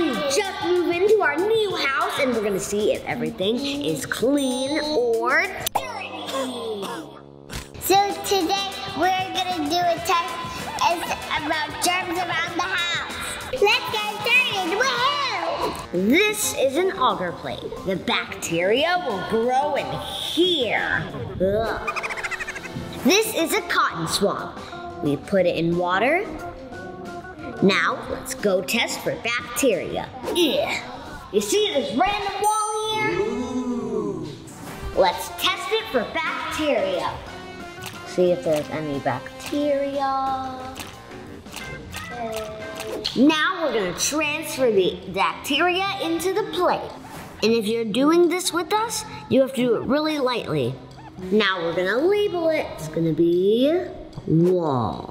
we just moved into our new house and we're gonna see if everything is clean or dirty. So today we're gonna do a test about germs around the house. Let's get started. Woohoo! This is an agar plate. The bacteria will grow in here. Ugh. This is a cotton swab. We put it in water. Now let's go test for bacteria. Yeah. You see this random wall here? Let's test it for bacteria. See if there's any bacteria. Now we're gonna transfer the bacteria into the plate. And if you're doing this with us, you have to do it really lightly. Now we're gonna label it. It's gonna be wall.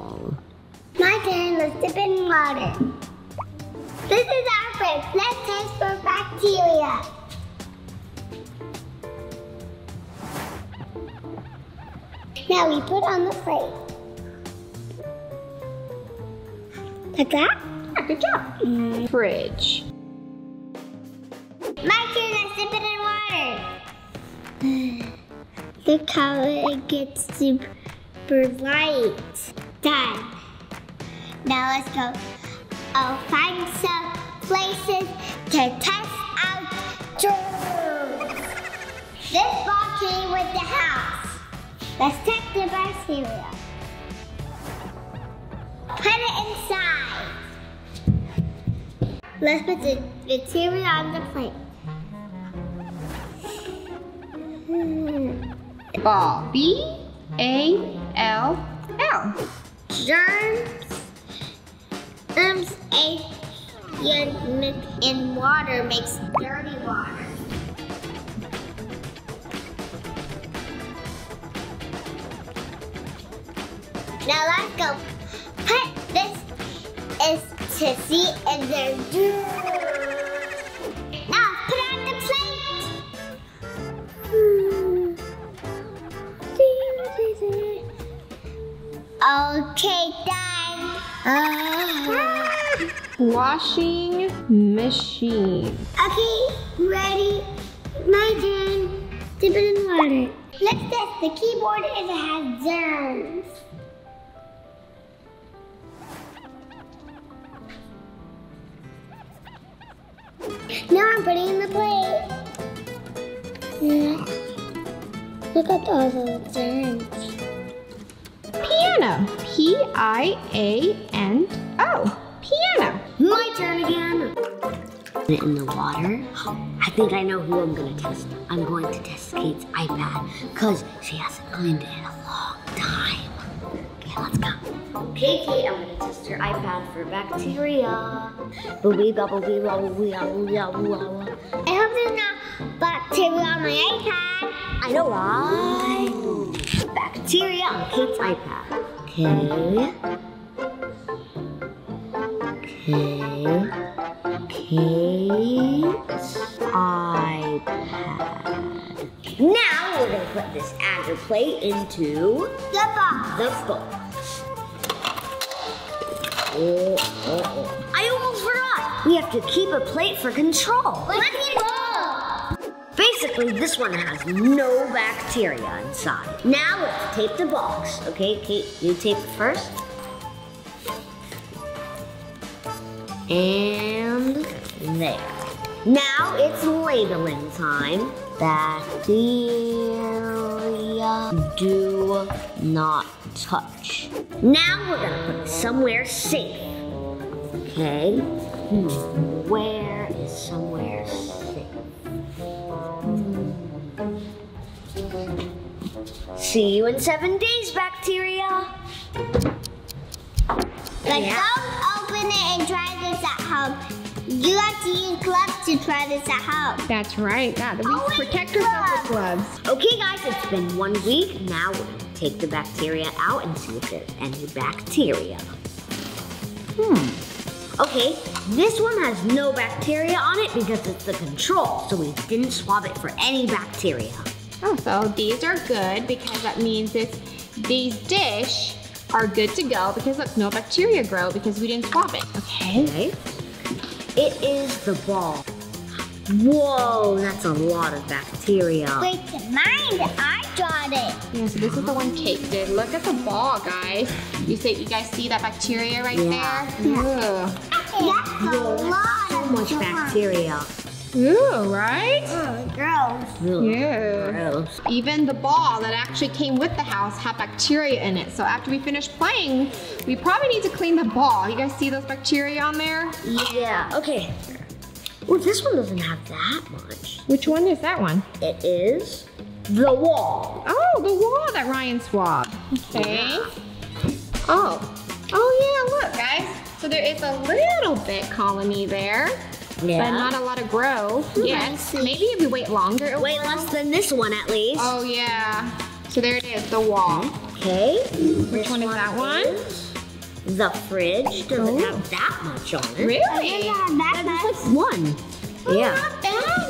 My turn. Let's dip it in water. This is our plate. Let's test for bacteria. Now we put on the plate. Like that? Yeah, good job. Mm, fridge. My turn. Let's dip it in water. Look how it gets super light. Done. Now let's go. I'll find some places to test out germs. This ball came with the house. Let's check the bacteria. Put it inside. Let's put the bacteria on the plate. Hmm. Ball. B A L L. germs, and mix in water makes dirty water. Now let's go. Put this is to see if there's germs. Now put on the plate. Okay, done. Ah. Washing machine. Okay, ready? My turn. Dip it in water. Let's test the keyboard if it has germs. Now I'm putting in the plate. Yeah. Look at all those germs. Piano. P turn again. Put it in the water. I think I know who I'm gonna test. I'm going to test Kate's iPad because she hasn't cleaned it in a long time. Okay, let's go. Okay, Kate, I'm gonna test your iPad for bacteria. Boobie bubble bee bubble bee bubble bee bubble bubble. I hope there's no bacteria on my iPad. I know right. Bacteria on Kate's iPad. Okay. Okay. Kate's iPad. Now we're gonna put this agar plate into The box. the box. Oh, oh, oh. I almost forgot. We have to keep a plate for control. Let's go. Basically, this one has no bacteria inside. Now let's tape the box. Okay, Kate, you tape it first. And there. Now it's labeling time. Bacteria do not touch. Now we're gonna put it somewhere safe. Okay. Hmm. Where is somewhere safe? See you in seven days, bacteria. But Yeah. don't open it and try this at home. You have to use gloves to try this at home. That's right. Gotta be Always protect yourself with gloves. Okay, guys, it's been one week. Now we're gonna take the bacteria out and see if there's any bacteria. Hmm. Okay, this one has no bacteria on it because it's the control, so we didn't swab it for any bacteria. Oh, so these are good because that means this these dish are good to go because look, no bacteria grow because we didn't swab it. Okay. Okay. It is the ball. Whoa, that's a lot of bacteria. Wait, mine. I got it. Yeah, so this is the one Kate did. Look at the ball, guys. You say you guys see that bacteria right Yeah. there? Ugh. That's a lot So of much germs. bacteria. Ooh, right? Ugh, gross. Ugh, Yeah. Gross. Even the ball that actually came with the house had bacteria in it. So after we finish playing, we probably need to clean the ball. You guys see those bacteria on there? Yeah, okay. Well, this one doesn't have that much. Which one is that one? It is the wall. Oh, the wall that Ryan swabbed. Okay. Oh. Oh yeah, look guys. So there is a little bit colony there, but not a lot of growth yet. Maybe if we wait longer. Wait grow. less than this one at least. Oh yeah. So there it is, the wall. Okay. Which one is that one? The fridge doesn't Oh. have that much on it. Really? Oh, yeah, that much. Just one. Oh, yeah. Not bad,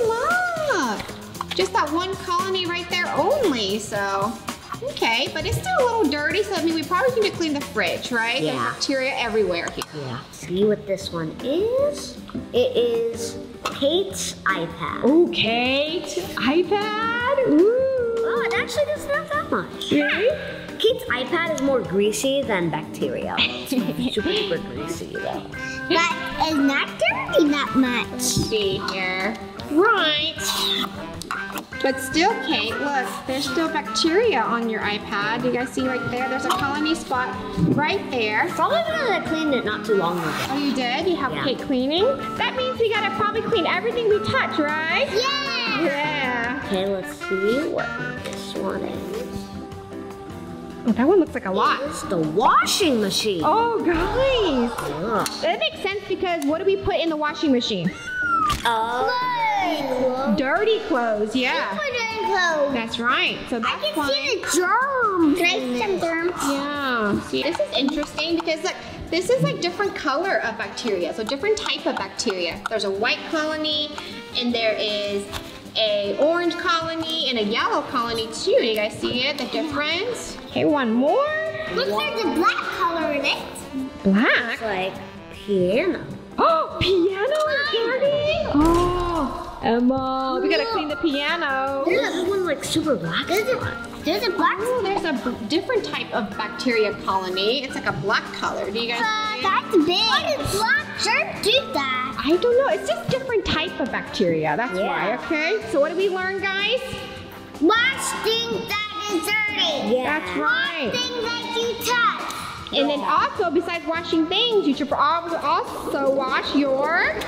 look. Just that one colony right there only, so. Okay, but it's still a little dirty, so I mean we probably need to clean the fridge, right? Yeah. There's bacteria everywhere here. Yeah. See what this one is? It is Kate's iPad. Ooh, Kate, iPad. Ooh. Oh, it actually doesn't have that much. Really? Kate's iPad is more greasy than bacteria. It's super, super greasy though. But it's not dirty that much. see here. Right. But still, Kate, look, there's still bacteria on your iPad. Do you guys see right there? There's a colony spot right there. Probably because I cleaned it not too long ago. Oh, you did? You have Yeah. Kate cleaning? That means we gotta probably clean everything we touch, right? Yeah. Yeah. Okay, let's see what this one is. Oh, that one looks like a lot. It's the washing machine. Oh, guys. Ugh. That makes sense because what do we put in the washing machine? Oh. Dirty clothes, yeah. In clothes. That's right. So I that's can why. see the germs. Can I see some germs? Yeah. See, this is interesting because look, this is like different color of bacteria. So different type of bacteria. There's a white colony and there is a orange colony and a yellow colony too. Do you guys see it? The difference? Okay, one more. Look, there's a black color in it. Black. It's like piano. Oh, piano is dirty. Oh, Emma, we gotta clean the piano. Yeah, this one like super black. There's a, there's a black Oh, there's a b- different type of bacteria colony. It's like a black color. Do you guys Uh, see that's big. Why does black germ do that? I don't know. It's just different type of bacteria. That's Yeah. why. Okay. So what did we learn, guys? Wash things that is dirty. Yeah. That's right. Things that you touch. And then also, besides washing things, you should also wash your. Hands.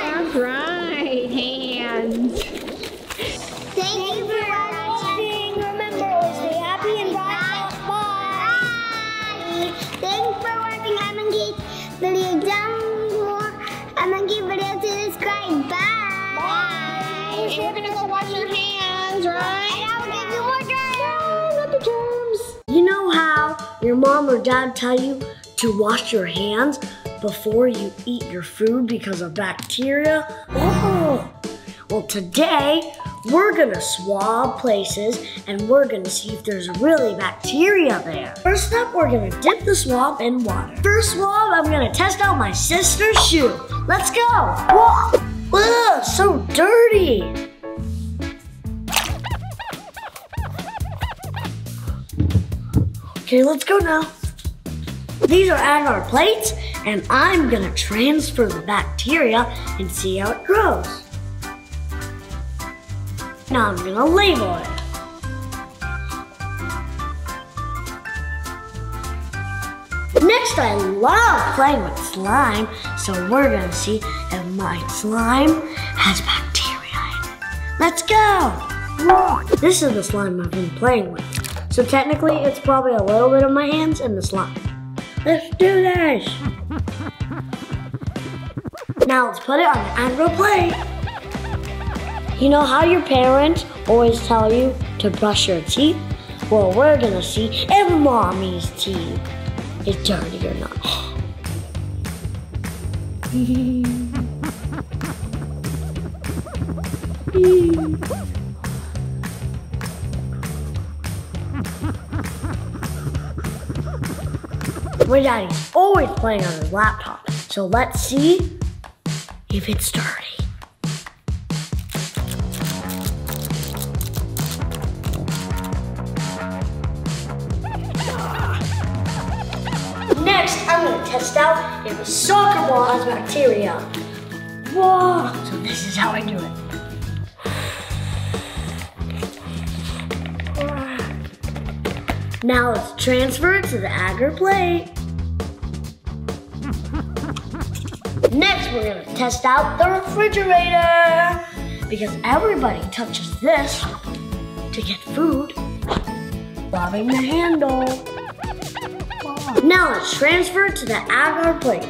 That's right, hands. Thank you for watching. Remember, always stay happy and bye. Bye. Thanks for watching Emma Keith video down below. Emma Keith video to subscribe. Bye. And we're gonna go wash your hands, right? And I will give you more germs. No, not the germs. You know how your mom or dad tell you to wash your hands before you eat your food because of bacteria? Oh, well, today we're gonna swab places and we're gonna see if there's really bacteria there. First up, we're gonna dip the swab in water. First swab, I'm gonna test out my sister's shoe. Let's go. Whoa, ugh, so dirty. Okay, let's go now. These are at our plates, and I'm gonna transfer the bacteria and see how it grows. Now I'm gonna label it. Next, I love playing with slime, so we're gonna see if my slime has bacteria in it. Let's go! This is the slime I've been playing with. So technically, it's probably a little bit of my hands and the slime. Let's do this! Now let's put it on the Andro plate. You know how your parents always tell you to brush your teeth? Well, we're gonna see if mommy's teeth is dirty or not. My daddy's always playing on his laptop. So let's see if it's dirty. Next, I'm gonna test out if the soccer ball has bacteria. Whoa! So this is how I do it. Now let's transfer it to the agar plate. We're gonna test out the refrigerator because everybody touches this to get food, bobbing the handle. Now let's transfer to the agar plate.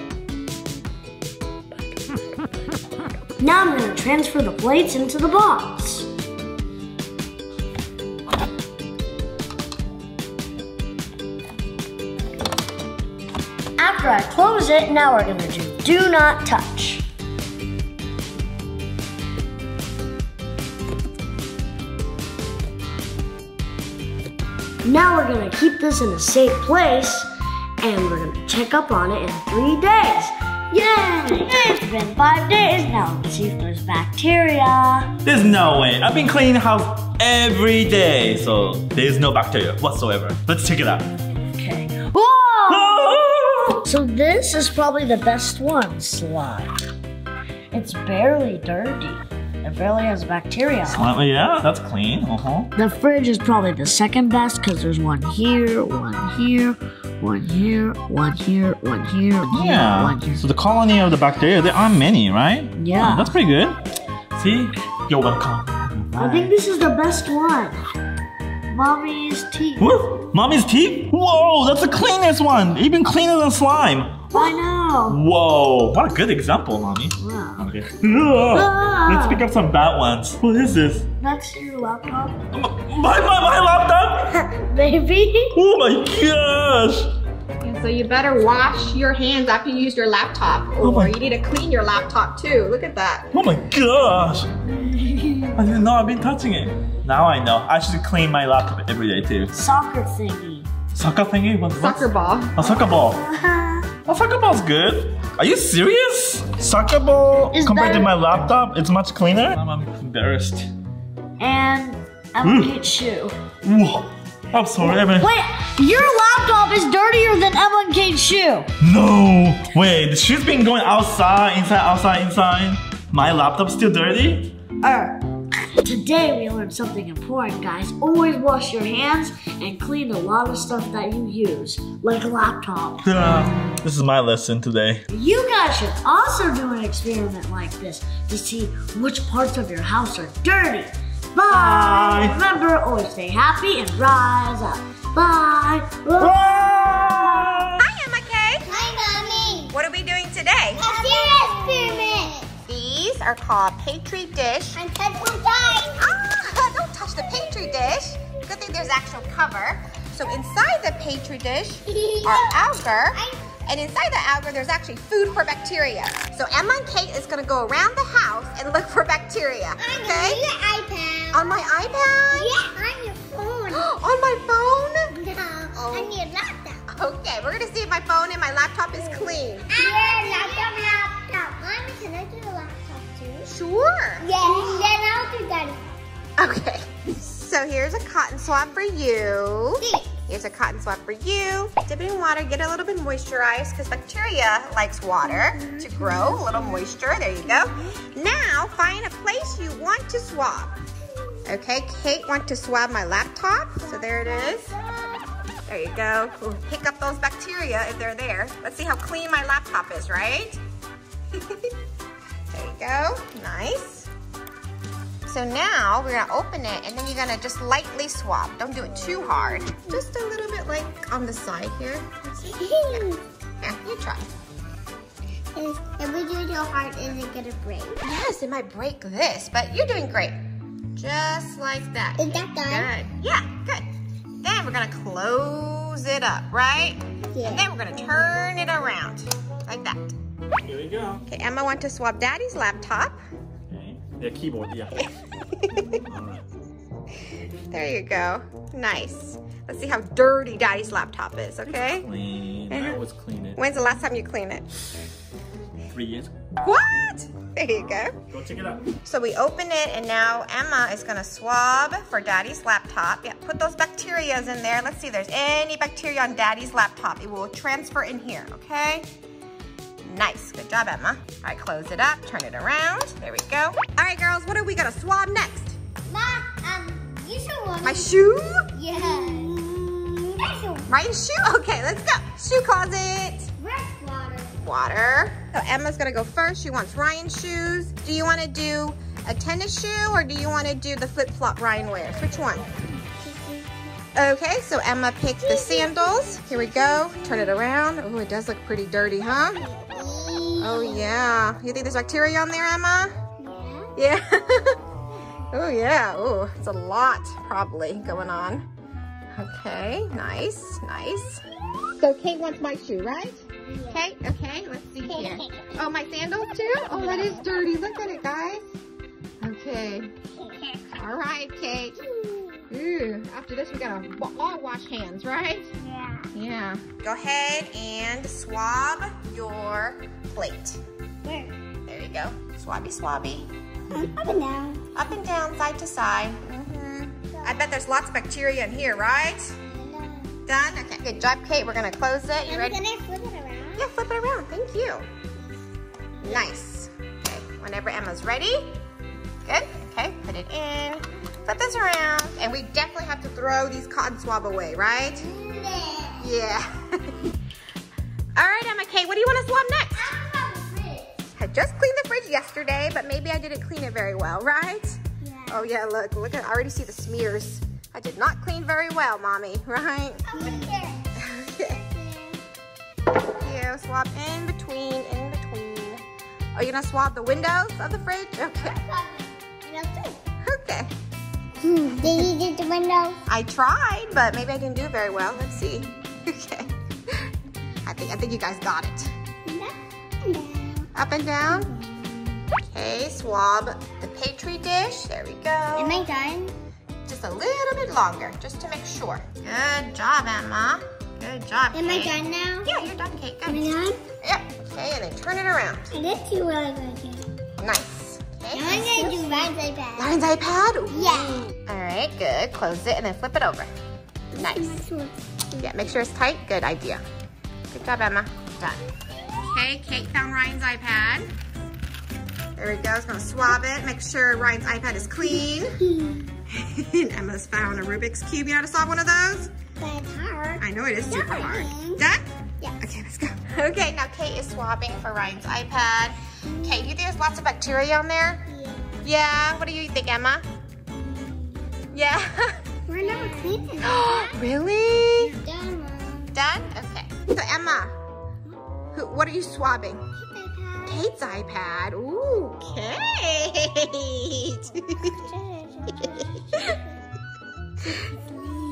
Now I'm gonna transfer the plates into the box. After I close it, now we're gonna do do not touch. Now we're gonna keep this in a safe place and we're gonna check up on it in three days. Yay! It's been five days now. Let's see if there's bacteria. There's no way. I've been cleaning the house every day, so there's no bacteria whatsoever. Let's check it out. Okay. Whoa! So this is probably the best one, slime. It's barely dirty. It barely has bacteria. Uh, yeah, that's clean. Uh-huh. The fridge is probably the second best because there's one here, one here, one here, one here, one here, one here, Yeah. one here. So the colony of the bacteria, there aren't many, right? Yeah. Oh, that's pretty good. See? You're welcome. I think this is the best one. Mommy's teeth. Woo! Mommy's teeth? Whoa, that's the cleanest one. Even cleaner than slime. I know. Whoa, what a good example, mommy. Wow. Okay. Ugh. Ah. Let's pick up some bad ones. What is this? That's your laptop? My, my, my laptop? Maybe. Oh my gosh! So you better wash your hands after you use your laptop. Oh Or my- you need to clean your laptop too. Look at that. Oh my gosh! I didn't know I've been touching it. Now I know. I should clean my laptop every day too. Soccer thingy. Soccer thingy? What, what's- Soccer ball. A soccer ball. A soccer ball's good. Are you serious? Soccer ball Is compared to my laptop, it's much cleaner. I'm, I'm embarrassed. And Emma Kate's shoe. Whoa. I'm sorry, Evan. Wait, your laptop is dirtier than Emma and Kate's shoe. No! Wait, the shoe's been going outside, inside, outside, inside. My laptop's still dirty? Er, today we learned something important, guys. Always wash your hands and clean a lot of stuff that you use, like a laptop. Yeah. This is my lesson today. You guys should also do an experiment like this to see which parts of your house are dirty. Bye. Bye. Remember, always stay happy and rise up. Bye. Bye. Hi, Emma Kay. Hi, Mommy. What are we doing today? A fear experiment. These are called Petri dish. I'm touching. Ah, don't touch the Petri dish. Good thing there's actual cover. So inside the Petri dish are agar. And inside the agar, there's actually food for bacteria. So Emma and Kate is gonna go around the house and look for bacteria. On Okay? your iPad. On my iPad? Yeah, on your phone. On my phone? no, Oh. on your laptop. Okay, we're gonna see if my phone and my laptop is clean. Your laptop, laptop. Mommy, can I do a laptop? Sure. Yeah. Then I'll do that. Okay, so here's a cotton swab for you. Thanks. Here's a cotton swab for you. Dip it in water, get a little bit moisturized because bacteria likes water to grow, a little moisture. There you go. Now find a place you want to swab. Okay, Kate wants to swab my laptop, so there it is. There you go. We'll pick up those bacteria if they're there. Let's see how clean my laptop is, right? there you go. Nice. So now we're gonna open it and then you're gonna just lightly swab. Don't do it too hard. Just a little bit like on the side here. Yeah, you try. Is, if we do it too hard, is it gonna break? Yes, it might break this, but you're doing great. Just like that. Is that done? Good. Yeah, good. Then we're gonna close it up, right? Yeah. And then we're gonna turn it around like that. Go. Okay, Emma want to swab Daddy's laptop. Okay. The keyboard, yeah. There you go. Nice. Let's see how dirty Daddy's laptop is, okay? Clean. I always clean it. When's the last time you cleaned it? Three years. What? there you go. Go check it out. So we open it and now Emma is gonna swab for daddy's laptop. Yeah, put those bacterias in there. Let's see if there's any bacteria on daddy's laptop. It will transfer in here, okay? Nice, good job, Emma. All right, close it up, turn it around. There we go. All right, girls, what are we gonna swab next? Ma, um, you should want My shoe? Yeah. Should Ryan's shoe? Okay, let's go. Shoe closet. fresh water. Water. So Emma's gonna go first. She wants Ryan's shoes. Do you wanna do a tennis shoe or do you wanna do the flip-flop Ryan wears? Which one? Okay, so Emma picked the sandals. Here we go. Turn it around. Oh, it does look pretty dirty, huh? Oh, yeah. You think there's bacteria on there, Emma? Yeah. Yeah. oh, yeah. Oh, it's a lot probably going on. Okay, nice, nice. So Kate wants my shoe, right? Okay, okay, let's see here. Oh, my sandals too? Oh, that is dirty. Look at it, guys. Okay. All right, Kate. Ooh, after this, we gotta all wash hands, right? Yeah. Yeah. Go ahead and swab your plate. Where? There you go. Swabby, swabby. Up and down. Up and down, side to side. Mhm. I bet there's lots of bacteria in here, right? Done? Okay, good job, Kate. We're gonna close it. You I'm ready? gonna flip it around. Yeah, flip it around. Thank you. Nice. Okay, whenever Emma's ready. Good. Okay, put it in. Flip this around. And we definitely have to throw these cotton swab away, right? Yeah. All right, Emma Kate, what do you want to swab next? I just cleaned the fridge yesterday, but maybe I didn't clean it very well, right? Yeah. Oh yeah, look, look, I already see the smears. I did not clean very well, Mommy, right? Okay. Here, swab in between, in between. Are you gonna swab the windows of the fridge? Okay. Okay. Hmm, Did you get the window? I tried, but maybe I didn't do very well. Let's see. Okay. I think I think you guys got it. Up and down. Okay, swab the petri dish. There we go. Am I done? Just a little bit longer, just to make sure. Good job, Emma. Good job, Am I done now? Yeah, you're done, Kate. Am Good. I done? Yep. Okay, and then turn it around. I did two really good. Nice. Okay. Now I'm gonna do Ryan's iPad. Lions iPad? Ooh. Yeah. All right, good. Close it and then flip it over. Nice. Yeah, make sure it's tight. Good idea. Good job, Emma. Done. Okay, Kate found Ryan's iPad. There we go. It's gonna swab it. Make sure Ryan's iPad is clean. and Emma's found a Rubik's Cube. You know how to solve one of those? But it's hard. I know it is super hard. Done. Done? Yeah. Okay, let's go. Okay, now Kate is swabbing for Ryan's iPad. Kate, do you think there's lots of bacteria on there? Yeah. Yeah. What do you think, Emma? Yeah. We're never cleaning really? Done, Mom. Done? Okay. So Emma, who, what are you swabbing? iPad. Kate's iPad. Ooh, Kate.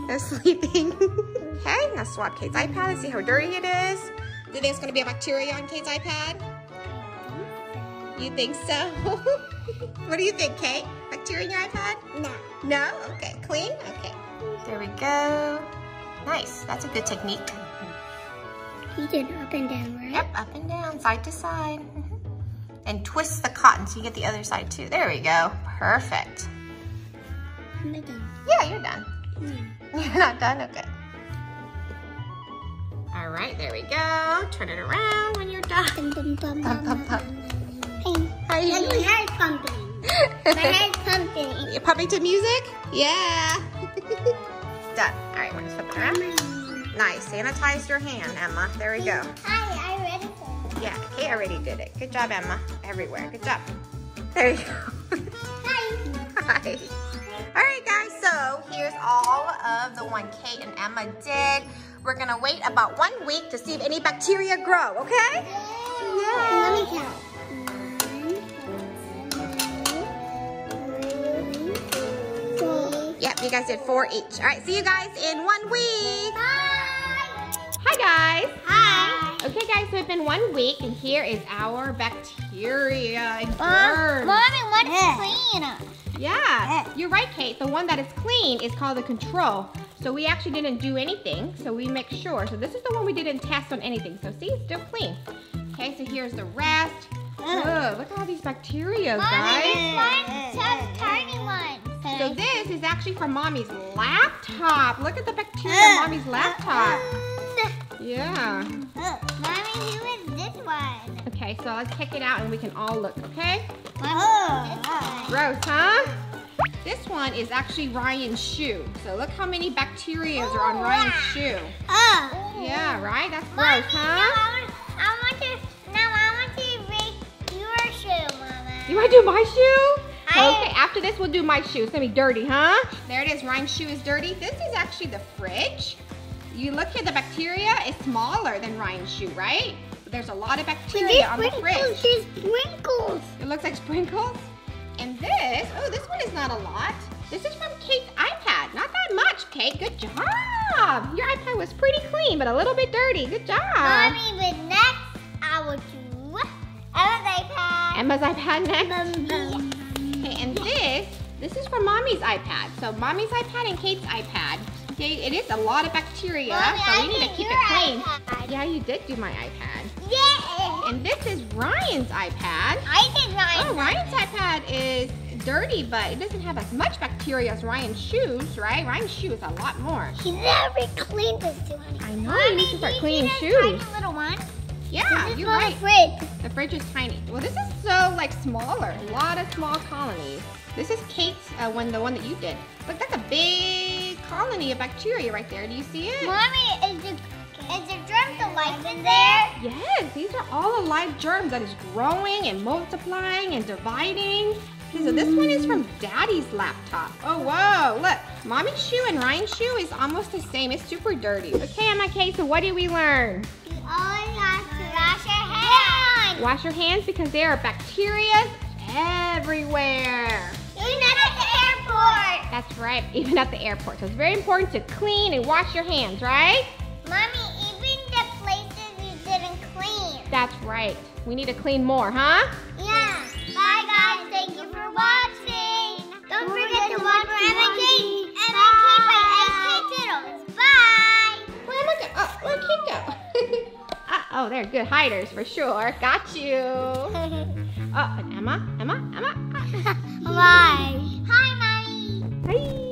They're sleeping. okay, now swab Kate's iPad and see how dirty it is. Do you think it's gonna be a bacteria on Kate's iPad? You think so? what do you think, Kate? Bacteria in your iPad? No. No? Okay, clean? Okay. There we go. Nice, that's a good technique. You did up and down, right? Yep, up and down, side to side. Mhm. And twist the cotton so you get the other side too. There we go. Perfect. I'm done? Yeah, you're done. Hmm. You're not done? Okay. All right, there we go. Turn it around when you're done. Bum, bum, bum, Hey, Hi. and my head's pumping. My head's pumping. You're pumping to music? Yeah. done. All right, we're gonna flip it around. Mm-hmm. Nice. Sanitize your hand, Emma. There we go. Hi, I read it. Yeah, Kate already did it. Good job, Emma. Everywhere. Good job. There you go. Hi. Hi. All right, guys, so here's all of the one Kate and Emma did. We're gonna wait about one week to see if any bacteria grow, okay? Let me count. Yep, you guys did four each. All right, see you guys in one week. Hi, guys. Hi. Okay, guys, so it's been one week, and here is our bacteria and Mom, germs. Mommy, what's clean? Yeah, you're right, Kate. The one that is clean is called the control. So we actually didn't do anything, so we make sure. So this is the one we didn't test on anything. So see, it's still clean. Okay, so here's the rest. Oh, look at all these bacteria, Mommy, guys. this one has tiny ones. So this is actually from mommy's laptop. Look at the bacteria on mommy's laptop. Yeah. Mommy, who is this one? Okay, so let's take it out and we can all look, okay? Mommy, this one. Gross, huh? This one is actually Ryan's shoe. So look how many bacteria are on Ryan's oh, shoe. Oh. Yeah, right? That's gross, huh? I want, I want to, now I want to make your shoe, Mama. You want to do my shoe? I- Okay, after this we'll do my shoe. It's gonna be dirty, huh? There it is, Ryan's shoe is dirty. This is actually the fridge. You look here, the bacteria is smaller than Ryan's shoe, right? But there's a lot of bacteria on the fridge. There's sprinkles. It looks like sprinkles. And this, oh, this one is not a lot. This is from Kate's iPad. Not that much, Kate. Good job. Your iPad was pretty clean, but a little bit dirty. Good job. Mommy, but next I will do Emma's iPad. Emma's iPad next. Bum, and this, this is from Mommy's iPad. So Mommy's iPad and Kate's iPad. Okay, it is a lot of bacteria, Mommy, so we need to keep it clean. iPad. Yeah, you did do my iPad. Yeah. And this is Ryan's iPad. I did mine. Oh, Ryan's iPad is dirty, but it doesn't have as much bacteria as Ryan's shoes, right? Ryan's shoe is a lot more. He never cleaned this to me. I know, you need to start cleaning shoes. Tiny little one. Yeah, you're right. fridge. The fridge is tiny. Well, this is so like smaller. A lot of small colonies. This is Kate's uh, one, the one that you did. Look, that's a big colony of bacteria right there. Do you see it? Mommy, is the is the germs alive in there? Yes, these are all alive germs that is growing and multiplying and dividing. Okay, so this one is from Daddy's laptop. Oh, whoa, look. Mommy's shoe and Ryan's shoe is almost the same. It's super dirty. Okay, Emma Kay, so what did we learn? Wash your hands because there are bacteria everywhere. Even at the airport. That's right, even at the airport. So it's very important to clean and wash your hands, right? Mommy, even the places you didn't clean. That's right. We need to clean more, huh? Oh, they're good hiders for sure. Got you. Oh, and Emma, Emma, Emma. Bye. Hi, Mommy. Bye.